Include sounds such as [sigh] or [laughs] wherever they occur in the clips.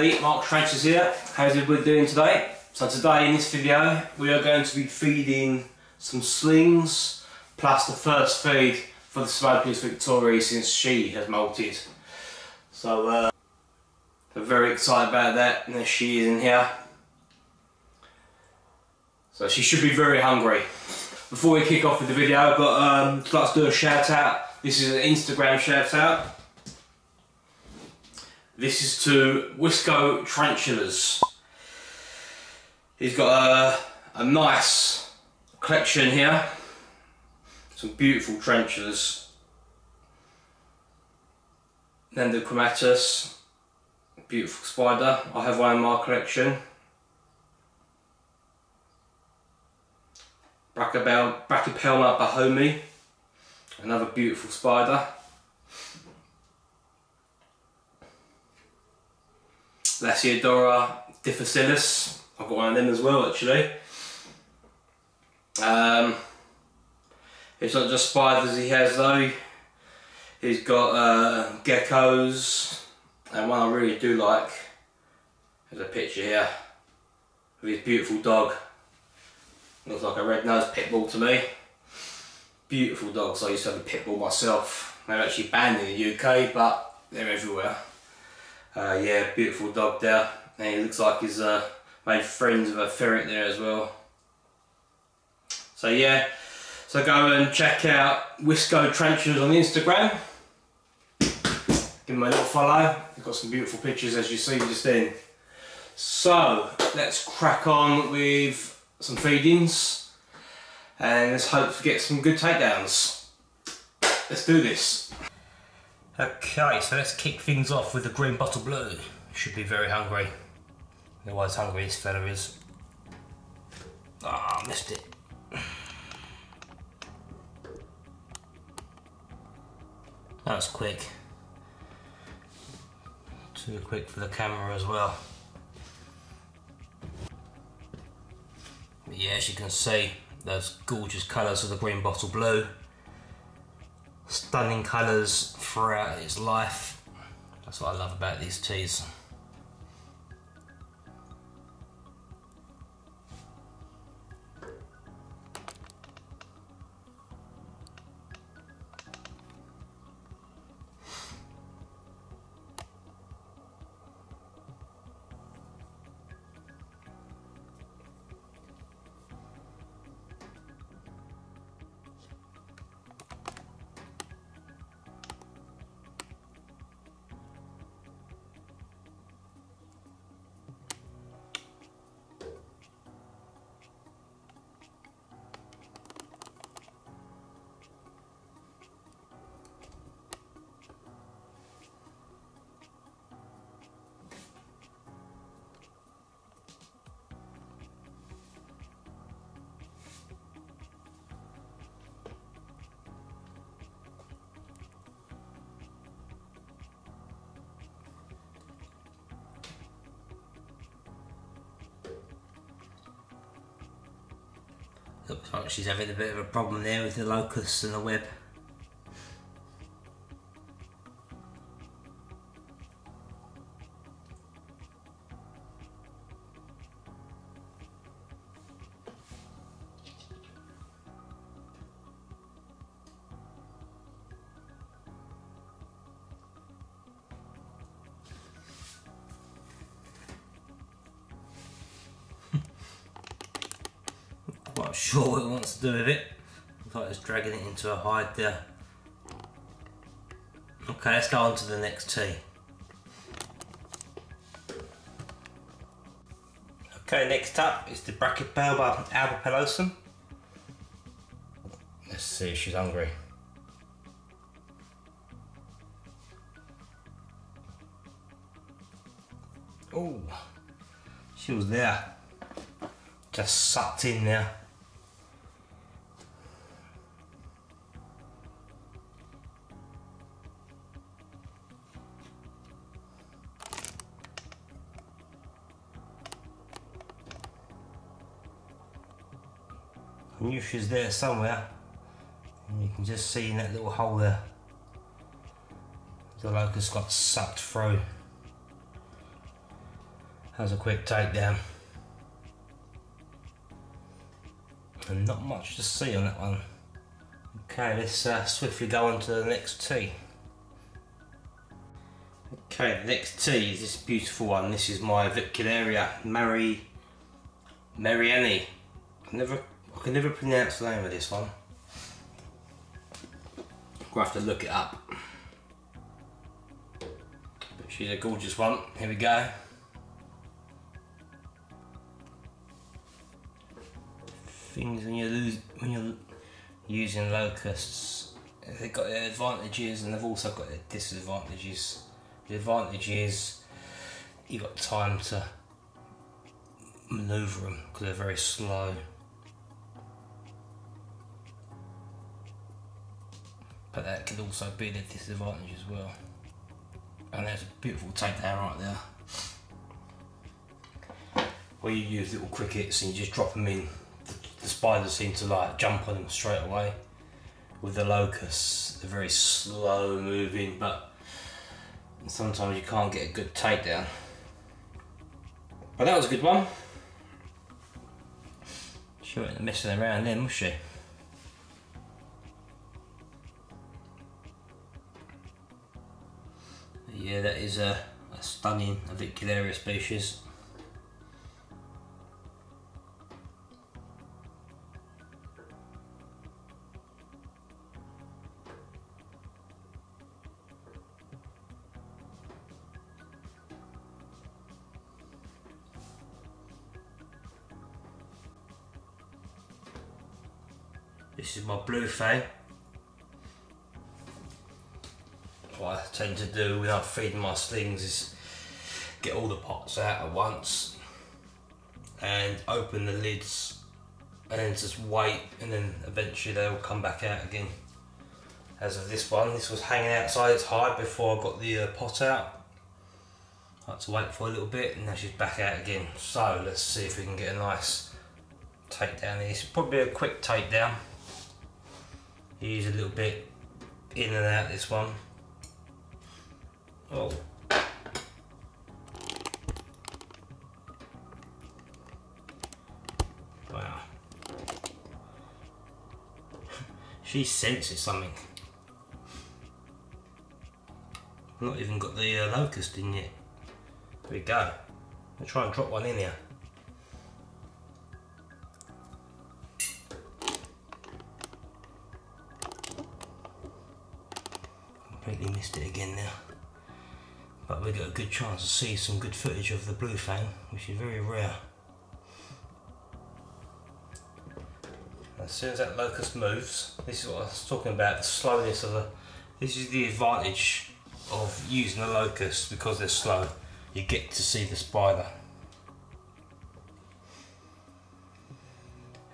Everybody, Mark Trenches here. How's everybody doing today? So today in this video we are going to be feeding some slings plus the first feed for the Smokiest Victoria since she has molted. So uh, I'm very excited about that and there she is in here. So she should be very hungry. Before we kick off with the video I've got um, to do a shout out. This is an Instagram shout out. This is to Wisco Tarantulas. He's got a, a nice collection here. Some beautiful tarantulas. Nhandu chromatus, beautiful spider. I have one in my collection. Brachypelma boehmei, another beautiful spider. Lasiodora difficilis. I've got one of them as well actually. Um, it's not just spiders he has though. He's got uh, geckos and one I really do like. There's a picture here of his beautiful dog. Looks like a red-nosed pit bull to me. Beautiful dogs. I used to have a pit bull myself. They're actually banned in the UK, but they're everywhere. Uh, yeah, beautiful dog there. And he looks like he's uh, made friends with a ferret there as well. So yeah, so go and check out Wisco Tarantulas on Instagram. Give him a little follow. We've got some beautiful pictures as you see just then. So let's crack on with some feedings and let's hope to get some good takedowns. Let's do this. Okay, so let's kick things off with the green bottle blue. Should be very hungry. Otherwise hungry this fella is. Ah, oh, missed it. That was quick. Too quick for the camera as well. But yeah, as you can see, those gorgeous colours of the green bottle blue stunning colours throughout its life. That's what I love about these teas. Looks like she's having a bit of a problem there with the locusts and the web. Sure what it wants to do with it. Looks like it's dragging it into a hide there. Okay, let's go on to the next tee. Okay, next up is the Brachypelma albopilosum. Let's see if she's hungry. Oh, she was there. Just sucked in there. Was there somewhere. And you can just see in that little hole there. The locust got sucked through. Has a quick takedown. And not much to see on that one. Okay, let's uh, swiftly go on to the next tee. Okay, the next tee is this beautiful one. This is my Vicularia Mary merianae. Never I can never pronounce the name of this one. We'll have to look it up. But she's a gorgeous one. Here we go. Things when you lose when you're using locusts, they've got their advantages and they've also got their disadvantages. The advantage is you've got time to manoeuvre them because they're very slow. But that could also be the disadvantage as well. And there's a beautiful takedown right there. Where you use little crickets and you just drop them in. The, the spiders seem to like jump on them straight away. With the locusts, they're very slow moving, but sometimes you can't get a good takedown. But that was a good one. She wasn't messing around then, was she? Yeah, that is a, a stunning Avicularia species. This is my blue fang. Tend to do when I'm feeding my slings is get all the pots out at once and open the lids and then just wait and then eventually they'll come back out again. As of this one, this was hanging outside its hide before I got the uh, pot out. I had to wait for a little bit and now she's back out again. So let's see if we can get a nice takedown. It's probably a quick takedown. Use a little bit in and out this one. Oh. Wow. [laughs] she senses something. Not even got the uh, locust in yet. There we go. I'll try and drop one in here. Completely missed it again now but we got a good chance to see some good footage of the blue fang, which is very rare. As soon as that locust moves, this is what I was talking about, the slowness of the, this is the advantage of using a locust because they're slow. You get to see the spider.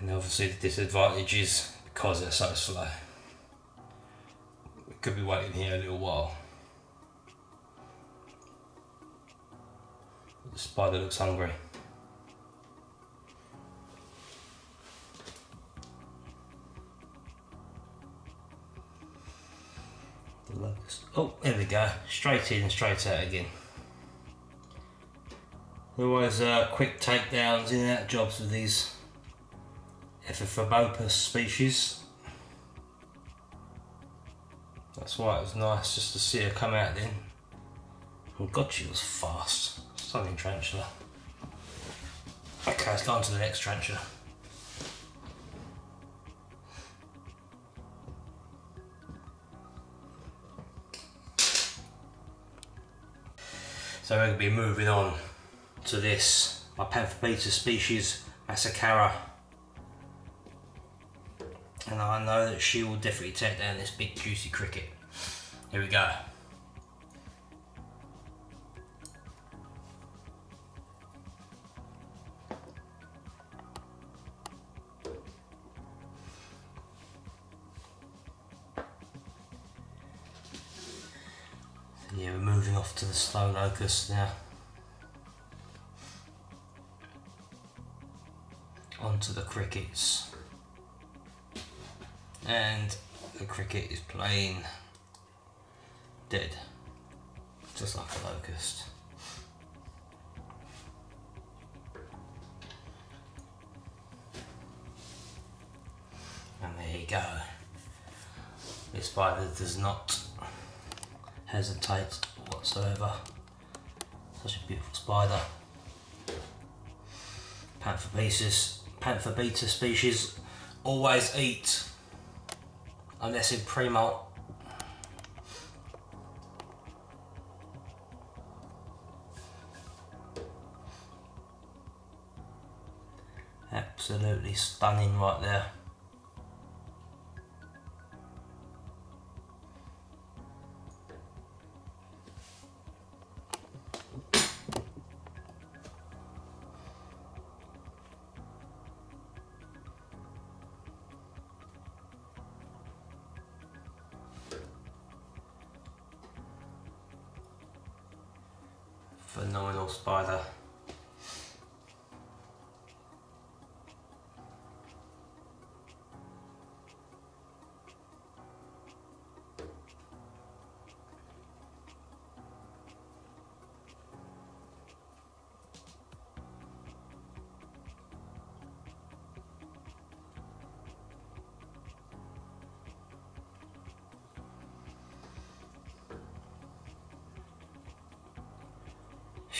And obviously the disadvantage is because they're so slow. We could be waiting here a little while. The spider looks hungry. The locust. Oh, there we go. Straight in and straight out again. Always uh, quick takedowns in and out jobs with these Ephebopus species. That's why it was nice just to see her come out then. Oh god, she was fast. Stunning tarantula. Okay, let's go on to the next tarantula. So we're going to be moving on to this, my Pamphobeteus species, Mascara. And I know that she will definitely take down this big juicy cricket. Here we go. moving off to the slow locust now. Onto the crickets. And the cricket is playing dead, just like a locust. And there you go. This spider does not hesitate whatsoever. Such a beautiful spider. Panther pieces, Pamphobeteus species always eat unless in pre-molt. Absolutely stunning right there. Phenomenal spider.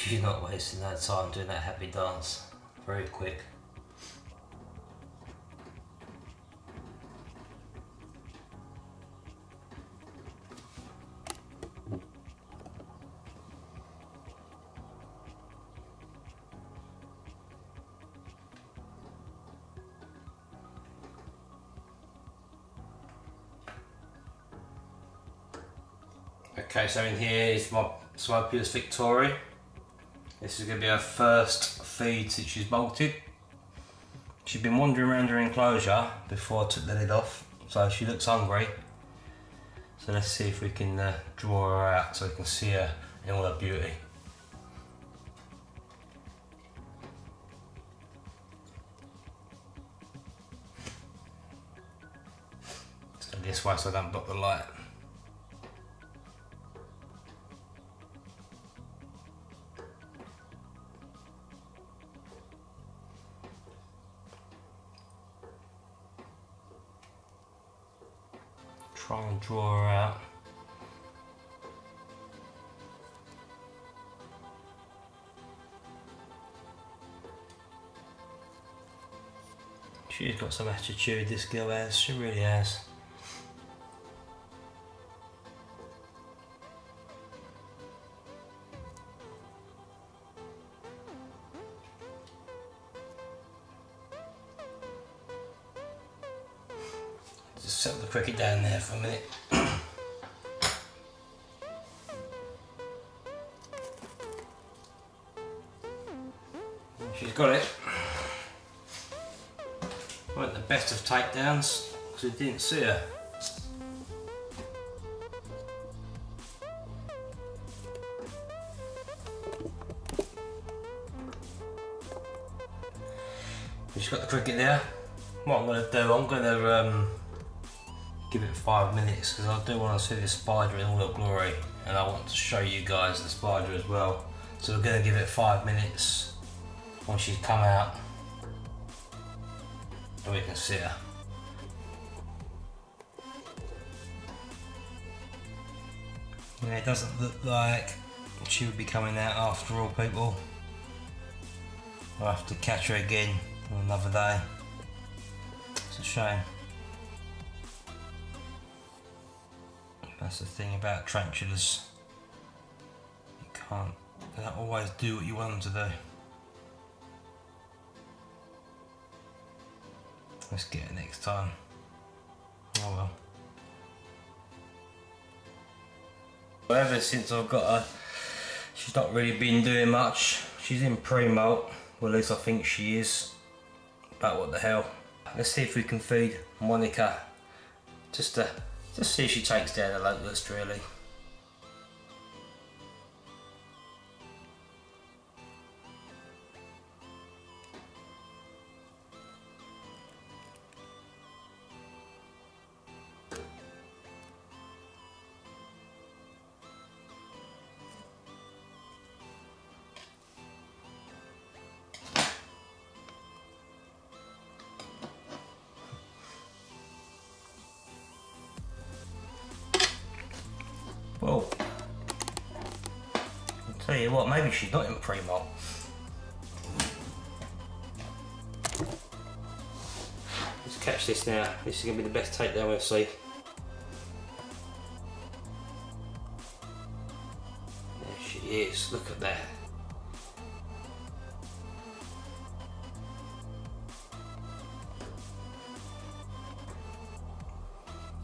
She's not wasting that time doing that happy dance. Very quick. Okay, so in here is my Psalmopoeus Victoria. This is going to be her first feed since she's bolted. She's been wandering around her enclosure before I took the lid off, so she looks hungry. So let's see if we can uh, draw her out so we can see her in all her beauty. This way so I don't block the light. Try and draw her out. She's got some attitude, this girl has, she really has. Cricket down there for a minute. [coughs] She's got it. Weren't the best of takedowns because we didn't see her. She's got the cricket there. What I'm going to do, I'm going to um, give it five minutes because I do want to see this spider in all her glory and I want to show you guys the spider as well. So we're going to give it five minutes once she's come out and we can see her. Yeah, it doesn't look like she would be coming out after all people. I'll have to catch her again on another day. It's a shame. That's the thing about tarantulas. You can't, they don't always do what you want them to do. Let's get it next time. Oh well. Ever since I've got her, she's not really been doing much. She's in pre-molt, well at least I think she is. But what the hell. Let's see if we can feed Monica just to just see if she takes down the locust really. Well, I'll tell you what, maybe she's not in pre-molt. Let's catch this now. This is going to be the best takedown we'll see. There she is, look at that.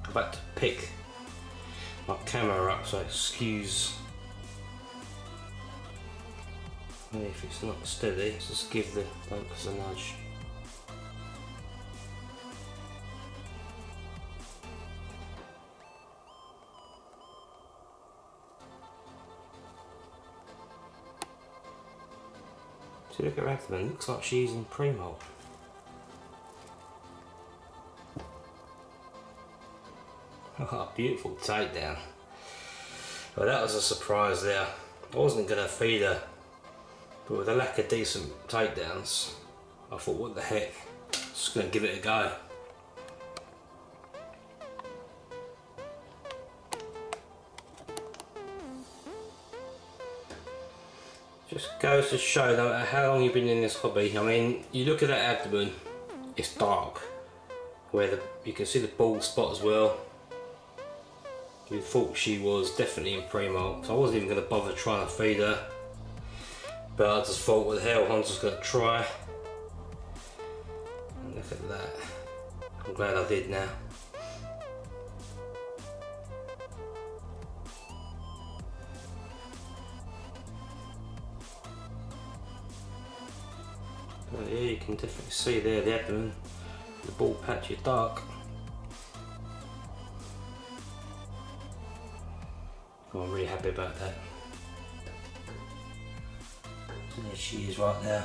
About to pick my camera up so excuse if it's not steady, just give the focus a nudge. See, look at Ragtime, looks like she's in pre-molt. [laughs] Oh, beautiful takedown. Well, that was a surprise there. I wasn't going to feed her, but with a lack of decent takedowns, I thought, what the heck, just going to give it a go. Just goes to show how long you've been in this hobby, I mean, you look at that abdomen, it's dark, where the, you can see the bald spot as well, we thought she was definitely in pre-molt, so I wasn't even going to bother trying to feed her. But I just thought, what the hell, I'm just going to try. Look at that. I'm glad I did now. But yeah, you can definitely see there the abdomen, the bald patch is dark. Happy about that. So there she is right there.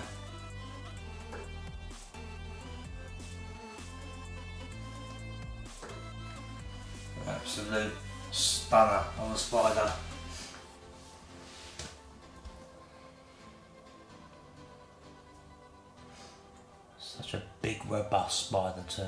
Absolute stunner on the spider. Such a big robust spider too.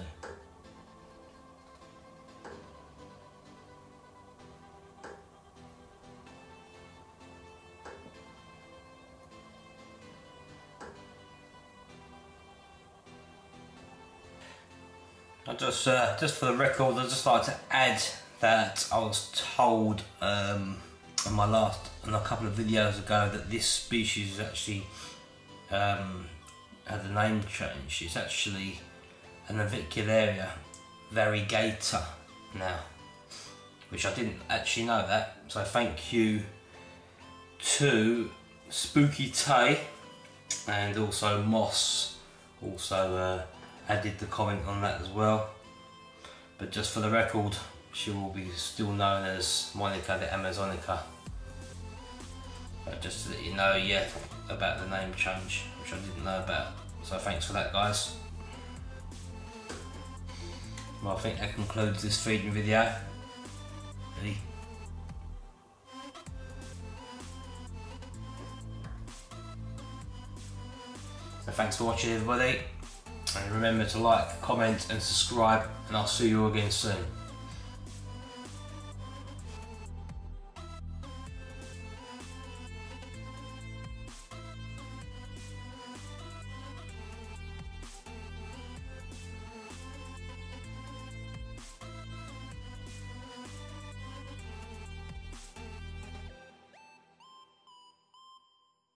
Just, uh, just for the record, I'd just like to add that I was told um, in my last, in a couple of videos ago, that this species actually um, had a name change. It's actually an Avicularia variegata now, which I didn't actually know that. So thank you to Spooky Tay and also Moss, also. Uh, added the comment on that as well. But just for the record, she will be still known as Monica the Amazonica. But just to let you know, yeah, about the name change, which I didn't know about. So thanks for that, guys. Well, I think that concludes this feeding video. Ready? So thanks for watching everybody. And remember to like, comment and subscribe and I'll see you again soon.